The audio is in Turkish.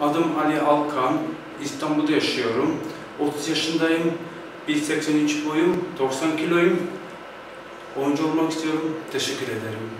Adım Ali Alkan. İstanbul'da yaşıyorum. 30 yaşındayım. 1.83 boyum, 90 kiloyum. Oyuncu olmak istiyorum. Teşekkür ederim.